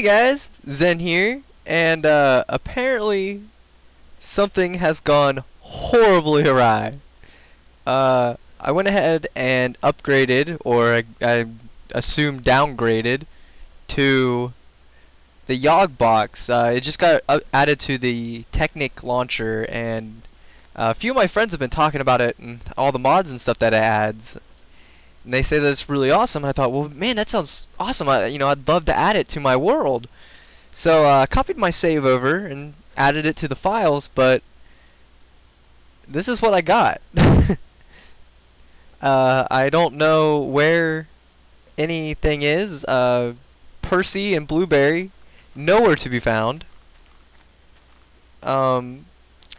Hey guys, Zen here, and uh, apparently something has gone horribly awry. Uh, I went ahead and upgraded, or I, I assume downgraded, to the YogBox. Uh, it just got uh, added to the Technic launcher, and uh, a few of my friends have been talking about it and all the mods and stuff that it adds. And they say that it's really awesome. And I thought, well, man, that sounds awesome. I, you know, I'd love to add it to my world. So uh, I copied my save over and added it to the files, but this is what I got. uh, I don't know where anything is. Uh, Percy and Blueberry, nowhere to be found. Um,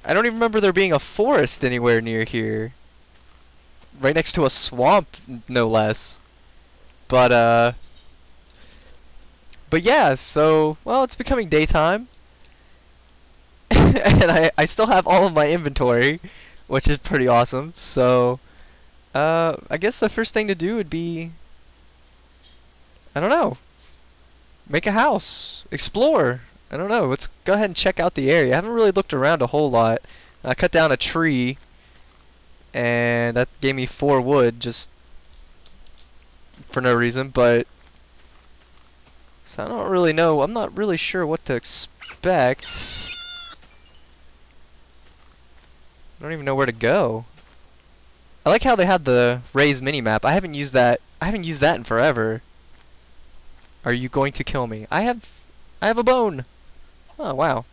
I don't even remember there being a forest anywhere near here right next to a swamp, no less. But, uh... But yeah, so, well, it's becoming daytime. and I, I still have all of my inventory, which is pretty awesome. So, uh, I guess the first thing to do would be... I don't know. Make a house. Explore. I don't know. Let's go ahead and check out the area. I haven't really looked around a whole lot. I cut down a tree and that gave me four wood just for no reason, but so I don't really know. I'm not really sure what to expect. I don't even know where to go. I like how they had the Rei's mini-map. I haven't used that. I haven't used that in forever. Are you going to kill me? I have I have a bone. Oh, wow.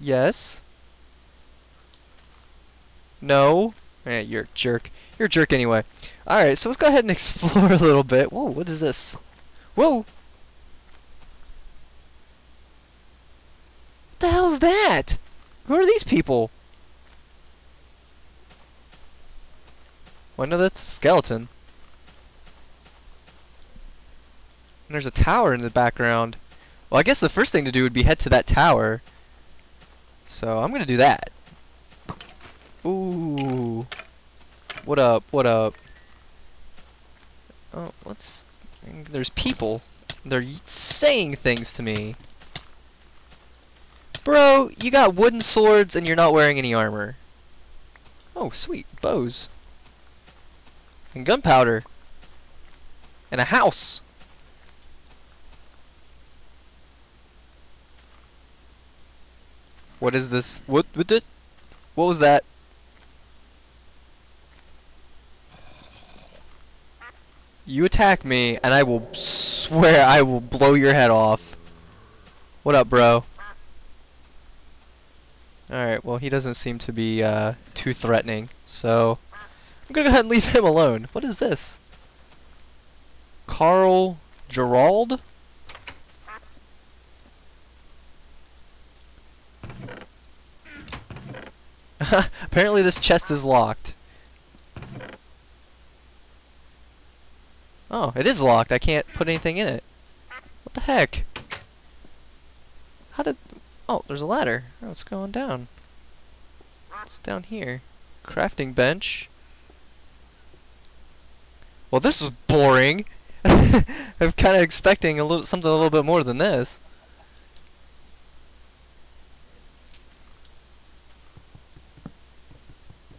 Yes. No. Eh, you're a jerk. You're a jerk anyway. Alright, so let's go ahead and explore a little bit. Whoa, what is this? Whoa! What the hell's that? Who are these people? Well, know that's a skeleton. And there's a tower in the background. Well, I guess the first thing to do would be head to that tower. So, I'm gonna do that. Ooh. What up? What up? Oh, let's... There's people. They're saying things to me. Bro, you got wooden swords and you're not wearing any armor. Oh, sweet. Bows. And gunpowder. And a house. What is this? What, what did... What was that? You attack me, and I will swear I will blow your head off. What up, bro? Alright, well, he doesn't seem to be uh, too threatening, so I'm gonna go ahead and leave him alone. What is this? Carl Gerald? Apparently this chest is locked. Oh, it is locked. I can't put anything in it. What the heck? How did... Oh, there's a ladder. Oh, it's going down. It's down here. Crafting bench. Well, this was boring. I'm kind of expecting a little something a little bit more than this.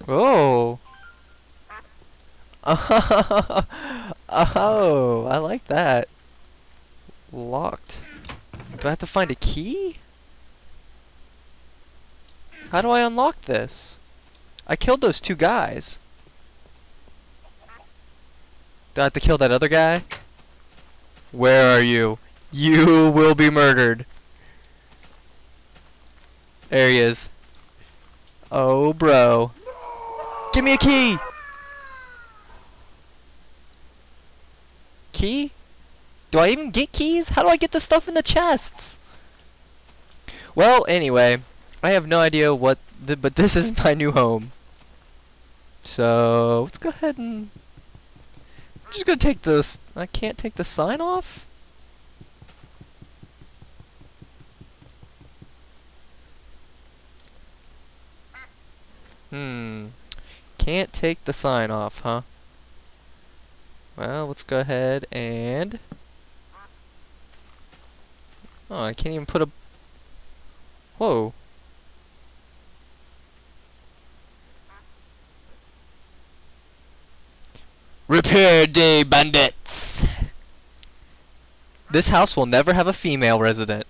Oh. Oh, I like that. Locked. Do I have to find a key? How do I unlock this? I killed those two guys. Do I have to kill that other guy? Where are you? You will be murdered. There he is. Oh, bro. Give me a key! Key? Do I even get keys? How do I get the stuff in the chests? Well, anyway, I have no idea what, the, but this is my new home. So, let's go ahead and... I'm just gonna take this... I can't take the sign off? Hmm. Can't take the sign off, huh? Well, let's go ahead and Oh, I can't even put a... Whoa. Repair day bandits! This house will never have a female resident.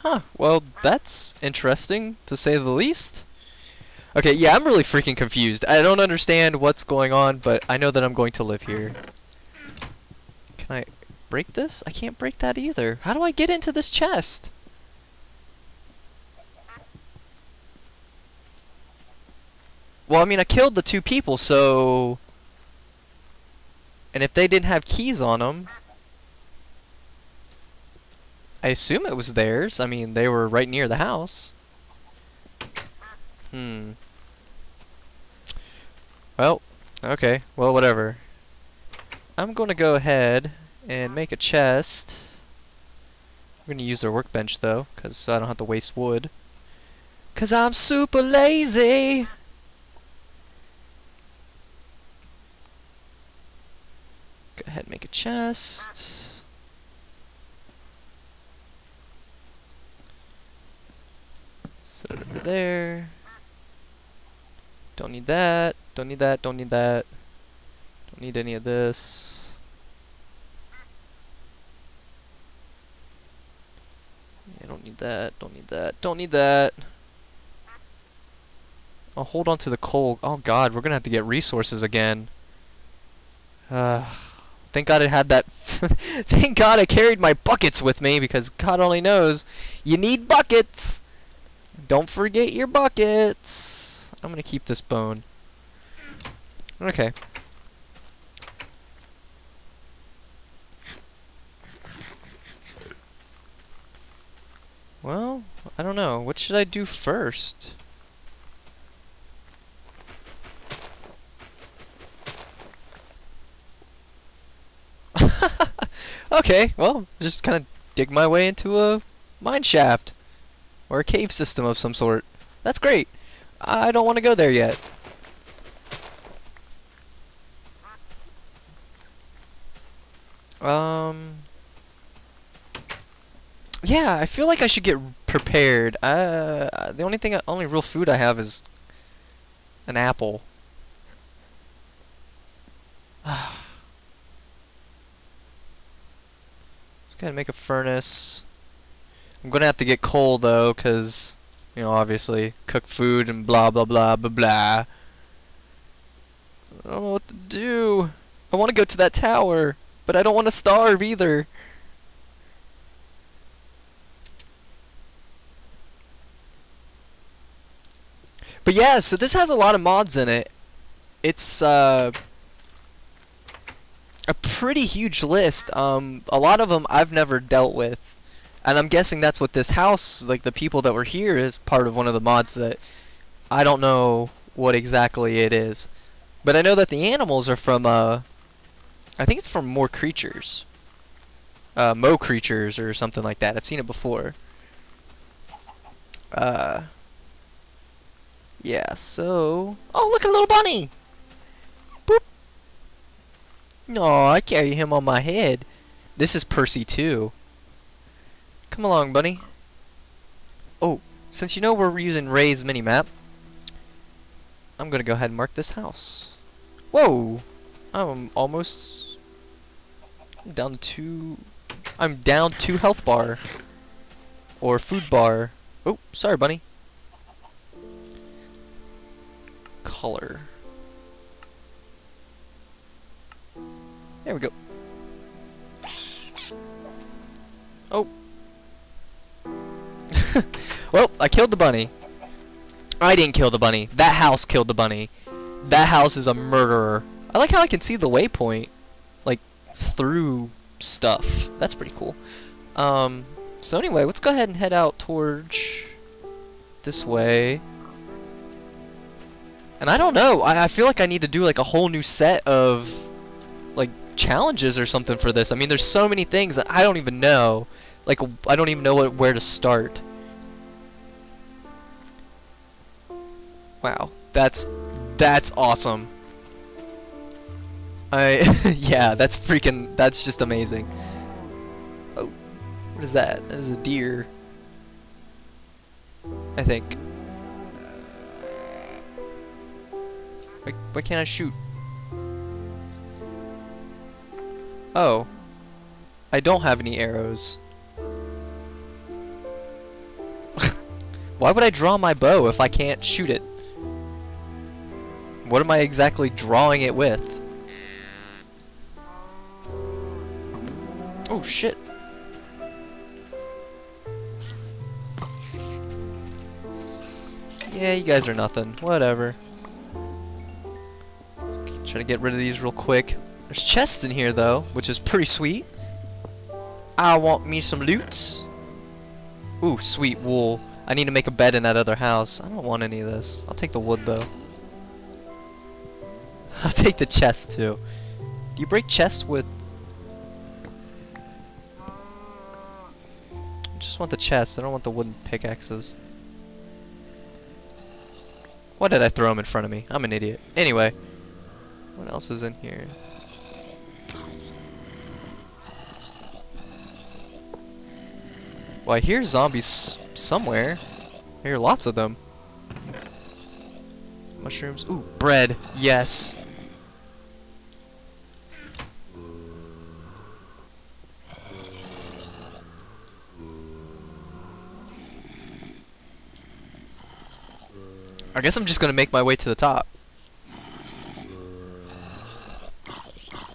Huh, well, that's interesting, to say the least. Okay, yeah, I'm really freaking confused. I don't understand what's going on, but I know that I'm going to live here. Can I break this? I can't break that either. How do I get into this chest? Well, I mean, I killed the two people, so... And if they didn't have keys on them... I assume it was theirs. I mean, they were right near the house. Hmm. Well, okay. Well, whatever. I'm going to go ahead and make a chest. I'm going to use their workbench, though, because I don't have to waste wood. Because I'm super lazy! Go ahead and make a chest. Set it over there. Don't need that. Don't need that. Don't need that. Don't need any of this. I don't need that. Don't need that. Don't need that. I'll hold on to the coal. Oh god, we're gonna have to get resources again. Uh, thank god I had that. thank god I carried my buckets with me because god only knows you need buckets. Don't forget your buckets. I'm gonna keep this bone. Okay. Well, I don't know. What should I do first? okay, well, just kind of dig my way into a mine shaft. Or a cave system of some sort. That's great. I don't want to go there yet. Um... Yeah, I feel like I should get prepared. Uh, the only thing, only real food I have is an apple. Let's go ahead and make a furnace. I'm gonna have to get coal though, cause you know, obviously cook food and blah blah blah blah blah. I don't know what to do. I want to go to that tower, but I don't want to starve either. But yeah, so this has a lot of mods in it. It's uh, a pretty huge list. Um, a lot of them I've never dealt with. And I'm guessing that's what this house, like the people that were here, is part of one of the mods that I don't know what exactly it is. But I know that the animals are from, uh, I think it's from more creatures. Uh, Mo' Creatures or something like that. I've seen it before. Uh, yeah, so... Oh, look, a little bunny! Boop! No, I carry him on my head. This is Percy, too. Come along, bunny. Oh, since you know we're using Rei's mini-map, I'm gonna go ahead and mark this house. Whoa! I'm almost down to. I'm down two health bar. Or food bar. Oh, sorry, bunny. Color. There we go. Oh, well, I killed the bunny. I didn't kill the bunny. That house killed the bunny. That house is a murderer. I like how I can see the waypoint, like, through stuff. That's pretty cool. Um, so anyway, let's go ahead and head out towards this way. And I don't know, I, I feel like I need to do like a whole new set of like challenges or something for this. I mean, there's so many things that I don't even know. Like, I don't even know what, where to start. Wow, that's that's awesome. I yeah, that's freaking that's just amazing. Oh, what is that? That is a deer. I think. Why, why can't I shoot? Oh. I don't have any arrows. Why would I draw my bow if I can't shoot it? What am I exactly drawing it with? Oh shit. Yeah, you guys are nothing. Whatever. Try to get rid of these real quick. There's chests in here though, which is pretty sweet. I want me some loots. Ooh, sweet wool. I need to make a bed in that other house. I don't want any of this. I'll take the wood though. I'll take the chest too. Do you break chests with... I just want the chest. I don't want the wooden pickaxes. Why did I throw them in front of me? I'm an idiot. Anyway. What else is in here? Well, I hear zombies somewhere. I hear lots of them. Mushrooms. Ooh, bread. Yes. I guess I'm just gonna make my way to the top.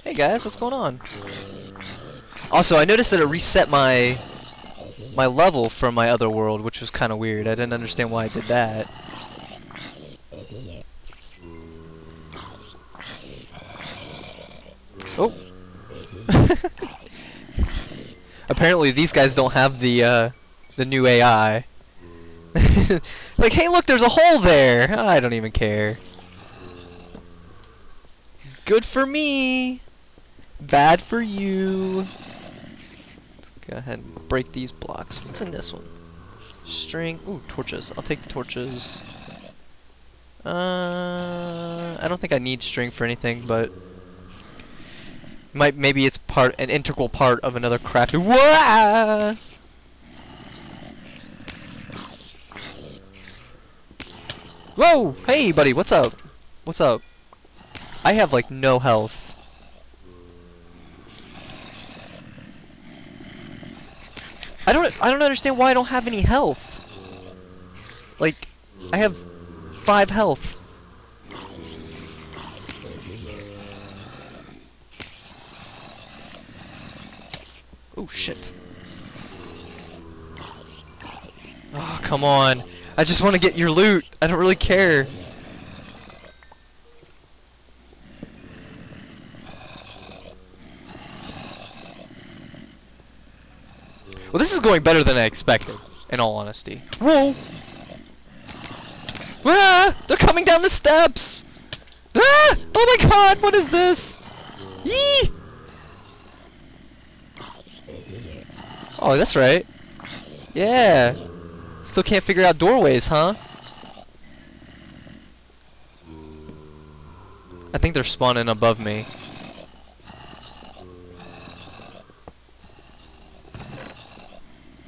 Hey guys, what's going on? Also, I noticed that it reset my my level from my other world, which was kind of weird. I didn't understand why I did that. Oh. Apparently these guys don't have the uh, the new AI. like, hey, look, there's a hole there. I don't even care. Good for me. Bad for you. Let's go ahead and break these blocks. What's in this one? String. Ooh, torches. I'll take the torches. Uh, I don't think I need string for anything, but might maybe it's part an integral part of another craft. Whoa! Whoa! Hey, buddy, what's up? What's up? I have, like, no health. I don't I don't understand why I don't have any health. Like, I have five health. Oh, shit. Oh, come on. I just want to get your loot. I don't really care. Well, this is going better than I expected, in all honesty. Whoa! Ah! They're coming down the steps! Ah! Oh my god, what is this? Yee! Oh, that's right. Yeah. Still can't figure out doorways, huh? I think they're spawning above me.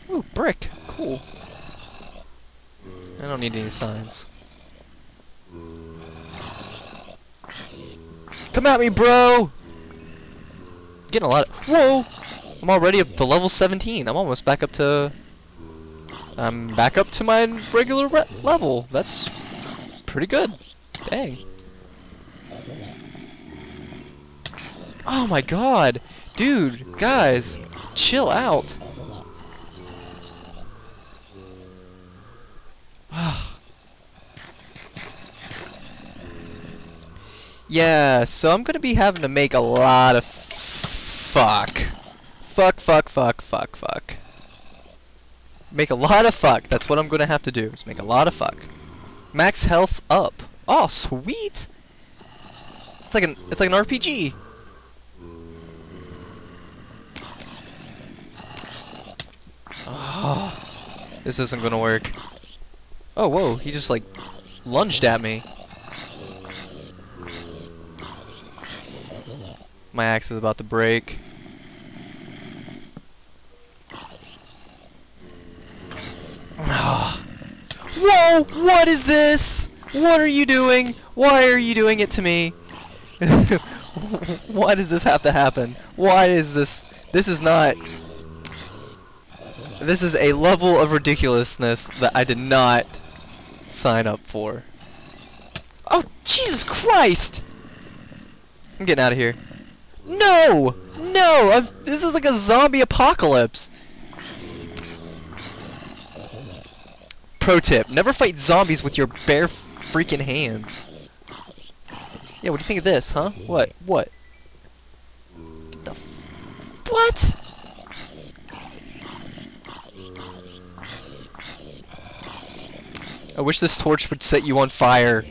Ooh, brick. Cool. I don't need any signs. Come at me, bro! Getting a lot of- Whoa! I'm already up to level 17. I'm almost back up to I'm back up to my regular level. That's pretty good. Dang. Oh my god. Dude, guys, chill out. yeah, so I'm gonna be having to make a lot of fuck. Fuck, fuck, fuck, fuck, fuck. Make a lot of fuck. That's what I'm gonna have to do. Is make a lot of fuck. Max health up. Oh, sweet. It's like an it's like an RPG. Oh, ah, this isn't gonna work. Oh, whoa! He just like lunged at me. My axe is about to break. Whoa! What is this? What are you doing? Why are you doing it to me? Why does this have to happen? Why is this... This is not... This is a level of ridiculousness that I did not sign up for. Oh, Jesus Christ! I'm getting out of here. No! No! I've, this is like a zombie apocalypse. Pro tip, never fight zombies with your bare freaking hands. Yeah, what do you think of this, huh? What? What? The what? I wish this torch would set you on fire.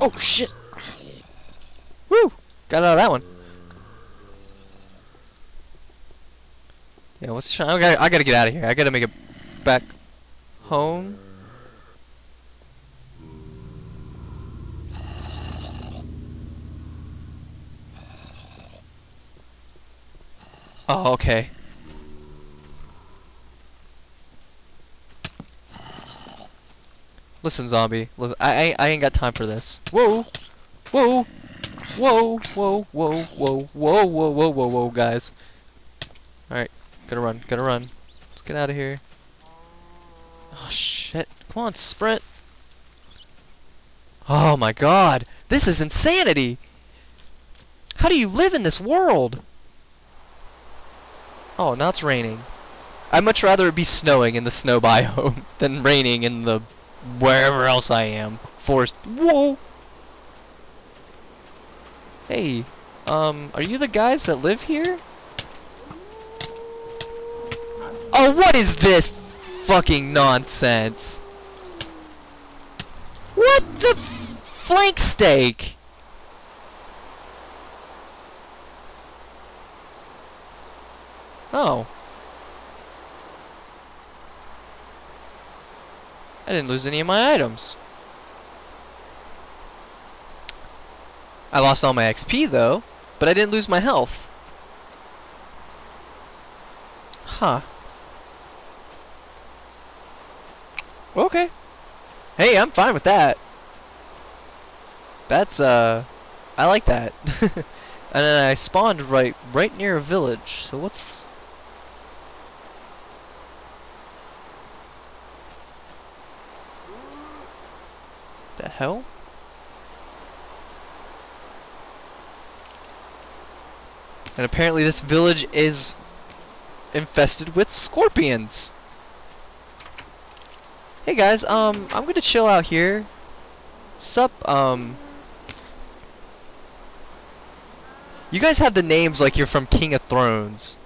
Oh shit! Woo! Got out of that one. Yeah, what's the I gotta, I gotta get out of here. I gotta make it back home. Oh, okay. Listen, zombie. Listen, I, I, I ain't got time for this. Whoa! Whoa! Whoa! Whoa! Whoa! Whoa! Whoa! Whoa! Whoa! Whoa! Whoa! Guys. Gotta run. Gotta run. Let's get out of here. Oh, shit. Come on, sprint. Oh, my God. This is insanity! How do you live in this world? Oh, now it's raining. I'd much rather it be snowing in the snow biome than raining in the wherever else I am. Forest. Whoa! Hey, um, are you the guys that live here? Oh, what is this fucking nonsense? What the flank steak? Oh. I didn't lose any of my items. I lost all my XP though, but I didn't lose my health. Huh. Okay. Hey, I'm fine with that. That's, uh, I like that. and then I spawned right, right near a village, so what's... The hell? And apparently this village is infested with scorpions. Hey guys, um, I'm gonna chill out here. Sup, um... You guys have the names like you're from King of Thrones.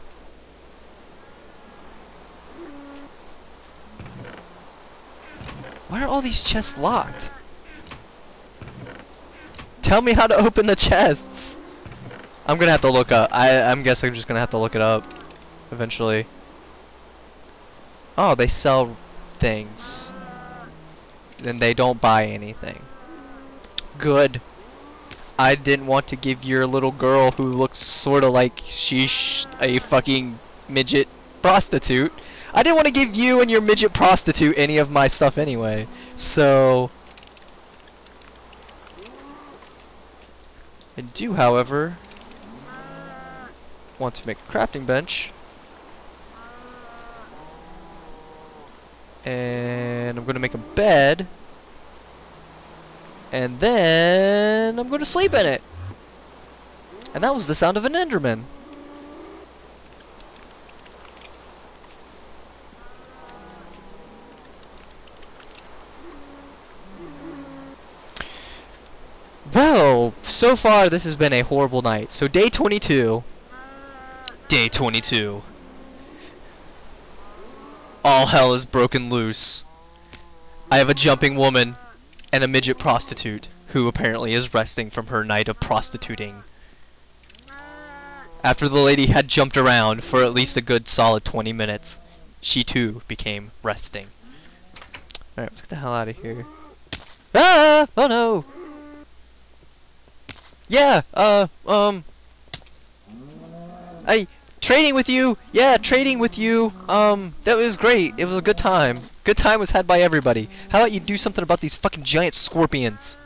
Why are all these chests locked? Tell me how to open the chests! I'm gonna have to look up. I, I'm guessing I'm just gonna have to look it up. Eventually. Oh, they sell things. Then they don't buy anything. Good. I didn't want to give your little girl who looks sort of like she's a fucking midget prostitute. I didn't want to give you and your midget prostitute any of my stuff anyway. So... I do, however, want to make a crafting bench. And I'm going to make a bed. And then I'm going to sleep in it. And that was the sound of an Enderman. Well, so far this has been a horrible night. So day 22. Day 22. All hell is broken loose. I have a jumping woman and a midget prostitute who apparently is resting from her night of prostituting. After the lady had jumped around for at least a good solid 20 minutes, she too became resting. Alright, let's get the hell out of here. Ah! Oh no! Yeah, uh, um... I... Trading with you! Yeah, trading with you! Um, that was great. It was a good time. Good time was had by everybody. How about you do something about these fucking giant scorpions?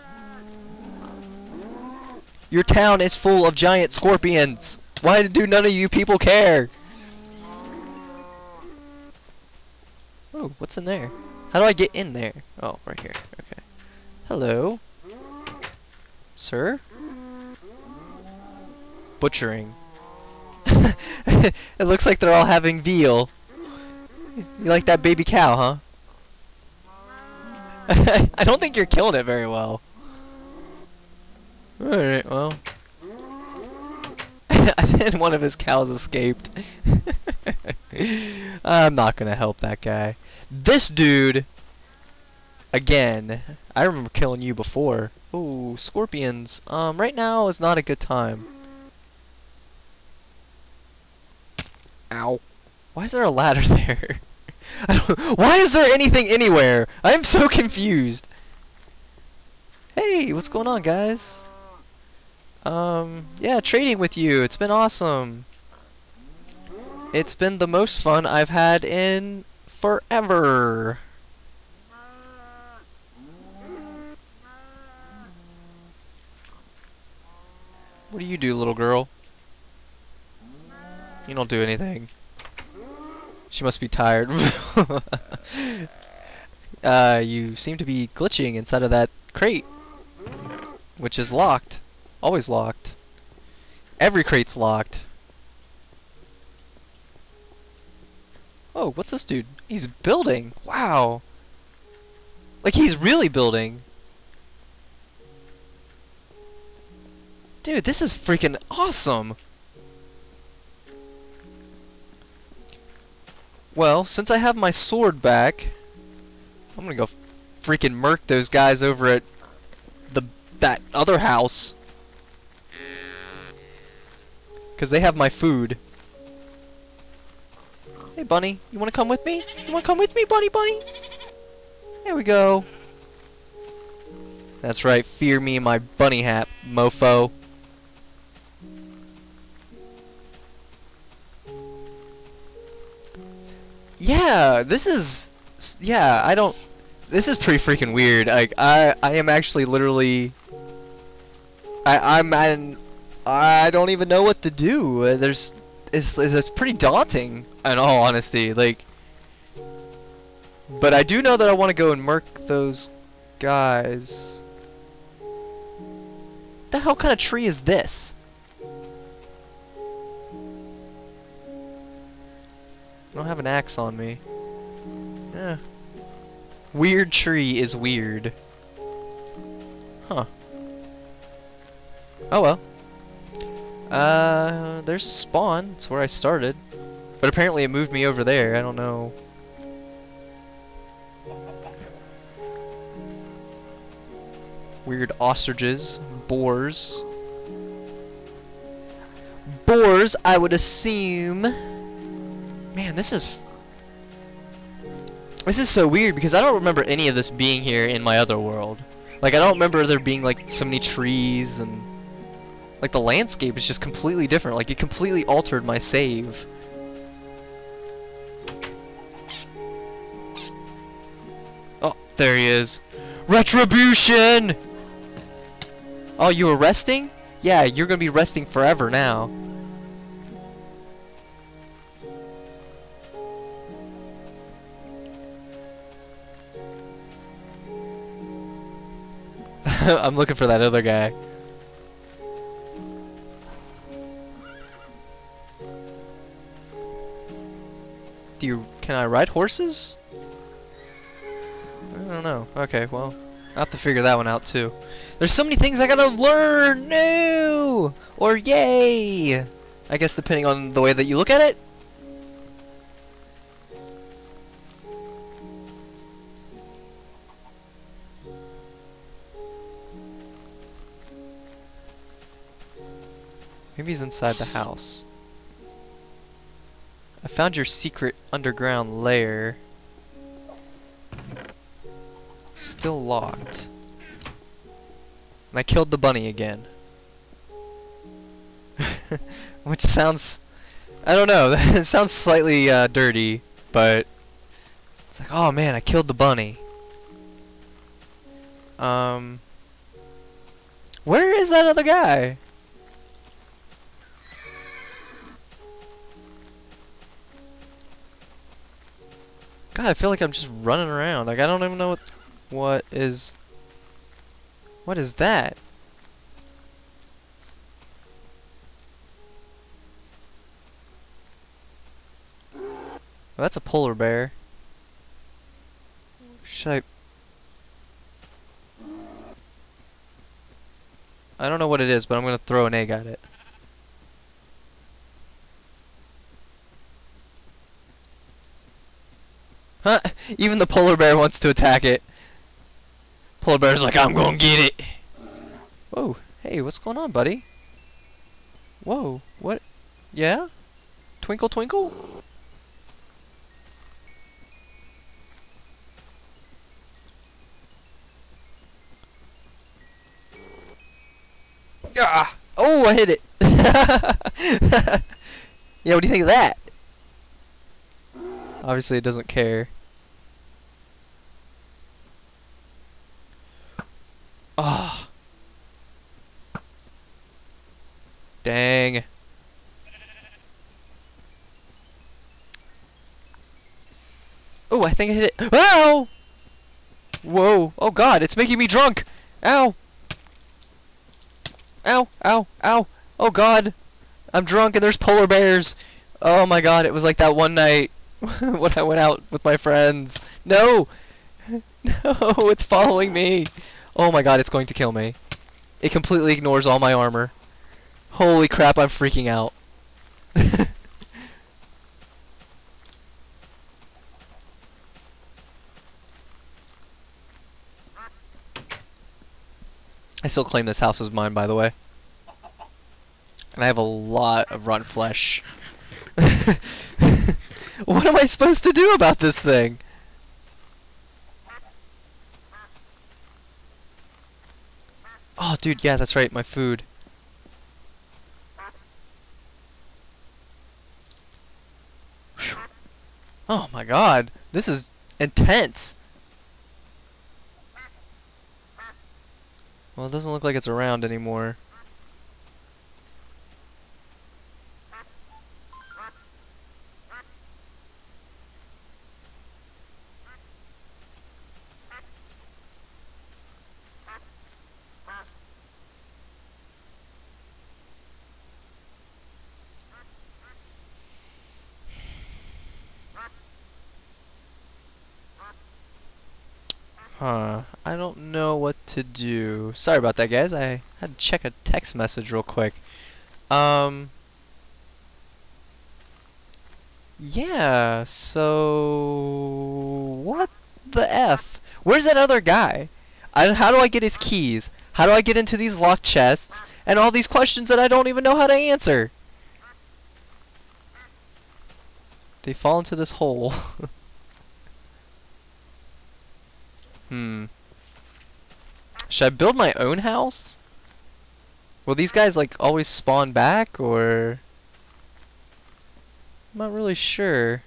Your town is full of giant scorpions! Why do none of you people care? Oh, what's in there? How do I get in there? Oh, right here. Okay. Hello? Sir? Butchering. it looks like they're all having veal. You like that baby cow, huh? I don't think you're killing it very well. Alright, well. and one of his cows escaped. I'm not gonna help that guy. This dude, again, I remember killing you before. Ooh, scorpions. Um, right now is not a good time. Ow. Why is there a ladder there? why is there anything anywhere? I'm so confused. Hey, what's going on, guys? Um, yeah, trading with you. It's been awesome. It's been the most fun I've had in forever. What do you do, little girl? You don't do anything. She must be tired. uh, you seem to be glitching inside of that crate, which is locked. Always locked. Every crate's locked. Oh, what's this dude? He's building. Wow. Like he's really building. Dude, this is freaking awesome. Well, since I have my sword back, I'm gonna go freaking murk those guys over at the that other house. Because they have my food. Hey, Bunny. You want to come with me? You want to come with me, Bunny Bunny? There we go. That's right. Fear me my bunny hat, mofo. Yeah, this is... Yeah, I don't... This is pretty freaking weird. Like, I, I am actually literally... I, I'm an I don't even know what to do. There's, it's, it's pretty daunting, in all honesty. Like, but I do know that I want to go and murk those guys. What the hell kind of tree is this? I don't have an axe on me. Yeah. Weird tree is weird. Huh. Oh well. Uh, there's spawn. It's where I started. But apparently it moved me over there. I don't know. Weird ostriches. Boars. Boars, I would assume. Man, this is... This is so weird because I don't remember any of this being here in my other world. Like, I don't remember there being, like, so many trees and... Like, the landscape is just completely different. Like, it completely altered my save. Oh, there he is. Retribution! Oh, you were resting? Yeah, you're gonna be resting forever now. I'm looking for that other guy. Do you... Can I ride horses? I don't know. Okay, well... i have to figure that one out, too. There's so many things I gotta learn! No! Or yay! I guess depending on the way that you look at it. He's inside the house. I found your secret underground lair. Still locked. And I killed the bunny again. Which sounds... I don't know, it sounds slightly uh, dirty, but... It's like, oh man, I killed the bunny. Um... Where is that other guy? God, I feel like I'm just running around. Like, I don't even know what... What is... What is that? Oh, that's a polar bear. Should I... I don't know what it is, but I'm gonna throw an egg at it. Huh? Even the polar bear wants to attack it. Polar bear's like, I'm gonna get it. Whoa. Hey, what's going on, buddy? Whoa. What? Yeah? Twinkle, twinkle? Ah! Oh, I hit it! yeah, what do you think of that? Obviously, it doesn't care. Ah. Oh. Dang. Oh, I think I hit it. Ow! Whoa. Oh god, it's making me drunk. Ow. Ow, ow, ow. Oh god. I'm drunk and there's polar bears. Oh my god, it was like that one night when I went out with my friends. No! No, it's following me. Oh my god, it's going to kill me. It completely ignores all my armor. Holy crap, I'm freaking out. I still claim this house as mine, by the way. And I have a lot of rotten flesh. What am I supposed to do about this thing? Oh, dude, yeah, that's right, my food. Whew. Oh my god, this is intense. Well, it doesn't look like it's around anymore. Huh. I don't know what to do. Sorry about that, guys. I had to check a text message real quick. Um... Yeah, so... What the F? Where's that other guy? I, how do I get his keys? How do I get into these locked chests? And all these questions that I don't even know how to answer. They fall into this hole. Hmm. Should I build my own house? Will these guys like always spawn back or? I'm not really sure.